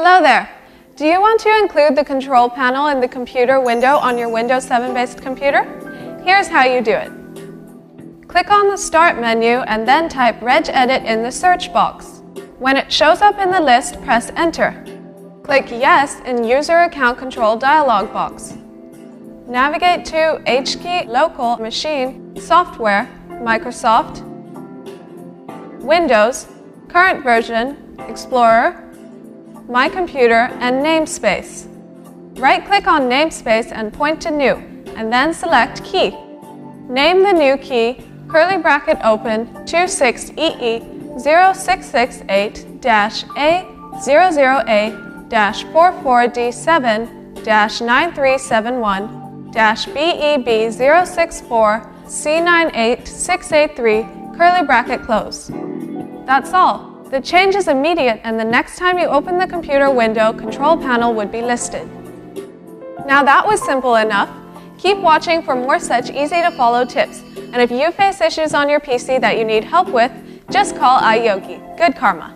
Hello there! Do you want to include the control panel in the computer window on your Windows 7 based computer? Here's how you do it. Click on the Start menu and then type regedit in the search box. When it shows up in the list, press Enter. Click Yes in User Account Control dialog box. Navigate to HKey Local Machine, Software, Microsoft, Windows, Current Version, Explorer, My Computer, and Namespace. Right-click on Namespace and point to New, and then select Key. Name the new key, curly bracket open, 26EE0668-00A-44D7-9371 BEB064C98683 curly bracket close. That's all. The change is immediate and the next time you open the computer window, control panel would be listed. Now that was simple enough. Keep watching for more such easy to follow tips. And if you face issues on your PC that you need help with, just call iYogi. Good karma.